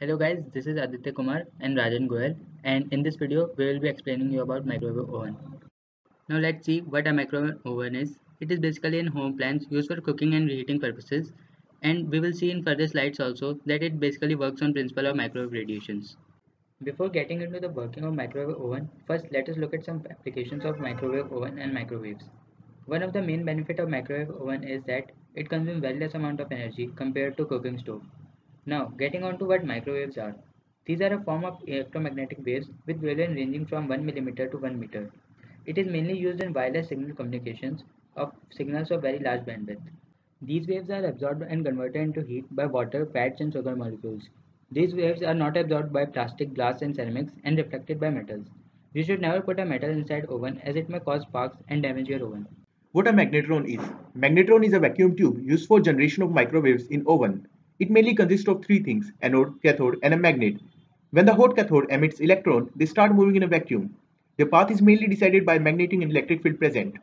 Hello guys, this is Aditya Kumar and Rajan Goyal and in this video we will be explaining you about microwave oven. Now let's see what a microwave oven is. It is basically an home appliance used for cooking and reheating purposes and we will see in further slides also that it basically works on principle of microwave radiations. Before getting into the working of microwave oven, first let us look at some applications of microwave oven and microwaves. One of the main benefit of microwave oven is that it consumes very less amount of energy compared to cooking stove. Now, getting on to what microwaves are. These are a form of electromagnetic waves with wavelength ranging from 1 mm to 1 meter. It is mainly used in wireless signal communications of signals of very large bandwidth. These waves are absorbed and converted into heat by water, fats and sugar molecules. These waves are not absorbed by plastic, glass and ceramics and reflected by metals. You should never put a metal inside oven as it may cause sparks and damage your oven. What a magnetron is. Magnetron is a vacuum tube used for generation of microwaves in oven. It mainly consists of three things, anode, cathode and a magnet. When the hot cathode emits electron, they start moving in a vacuum. Their path is mainly decided by magnetic and electric field present.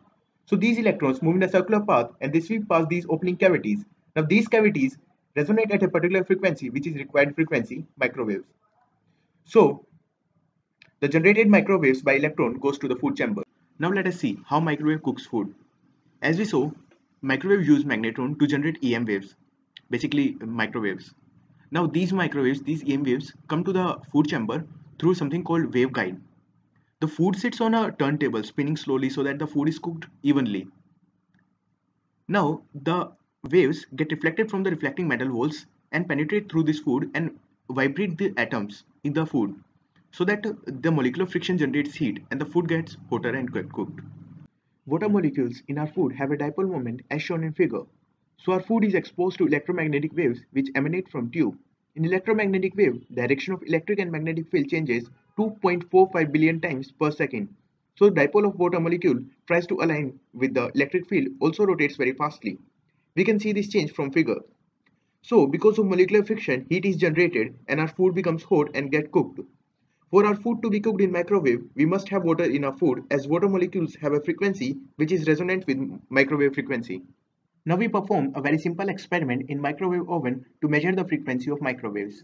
So these electrons move in a circular path and they sweep past these opening cavities. Now these cavities resonate at a particular frequency which is required frequency, microwaves. So the generated microwaves by electron goes to the food chamber. Now let us see how microwave cooks food. As we saw, microwave use magnetron to generate EM waves basically microwaves. Now these microwaves, these EM waves come to the food chamber through something called waveguide. The food sits on a turntable spinning slowly so that the food is cooked evenly. Now the waves get reflected from the reflecting metal walls and penetrate through this food and vibrate the atoms in the food so that the molecular friction generates heat and the food gets hotter and cooked. Water molecules in our food have a dipole moment as shown in figure. So our food is exposed to electromagnetic waves which emanate from tube. In electromagnetic wave, direction of electric and magnetic field changes 2.45 billion times per second. So dipole of water molecule tries to align with the electric field also rotates very fastly. We can see this change from figure. So because of molecular friction, heat is generated and our food becomes hot and get cooked. For our food to be cooked in microwave, we must have water in our food as water molecules have a frequency which is resonant with microwave frequency. Now we perform a very simple experiment in microwave oven to measure the frequency of microwaves.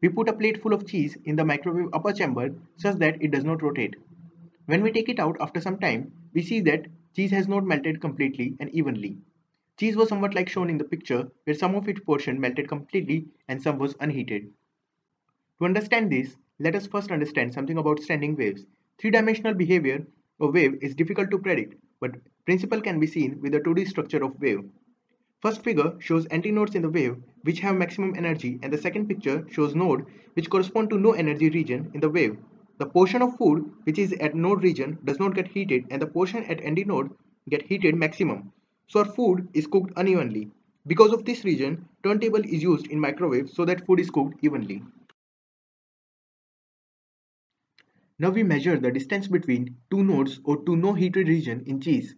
We put a plate full of cheese in the microwave upper chamber such that it does not rotate. When we take it out after some time, we see that cheese has not melted completely and evenly. Cheese was somewhat like shown in the picture where some of its portion melted completely and some was unheated. To understand this, let us first understand something about standing waves. Three-dimensional behavior of wave is difficult to predict, but principle can be seen with the 2D structure of wave. First figure shows antinodes in the wave which have maximum energy and the second picture shows node which correspond to no energy region in the wave. The portion of food which is at node region does not get heated and the portion at antinode get heated maximum. So our food is cooked unevenly. Because of this region, turntable is used in microwave so that food is cooked evenly. Now we measure the distance between two nodes or two no heated region in cheese.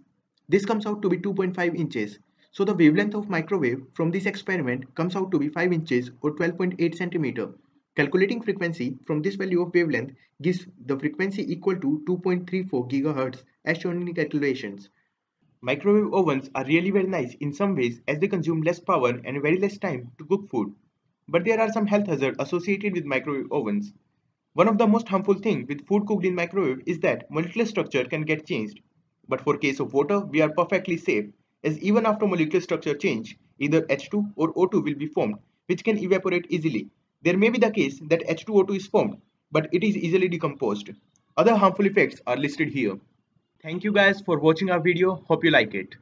This comes out to be 2.5 inches so the wavelength of microwave from this experiment comes out to be 5 inches or 12.8 centimeter. Calculating frequency from this value of wavelength gives the frequency equal to 2.34 GHz as shown in the calculations. Microwave ovens are really very nice in some ways as they consume less power and very less time to cook food. But there are some health hazards associated with microwave ovens. One of the most harmful things with food cooked in microwave is that molecular structure can get changed. But for case of water, we are perfectly safe as even after molecular structure change, either H2 or O2 will be formed, which can evaporate easily. There may be the case that H2O2 is formed, but it is easily decomposed. Other harmful effects are listed here. Thank you guys for watching our video. Hope you like it.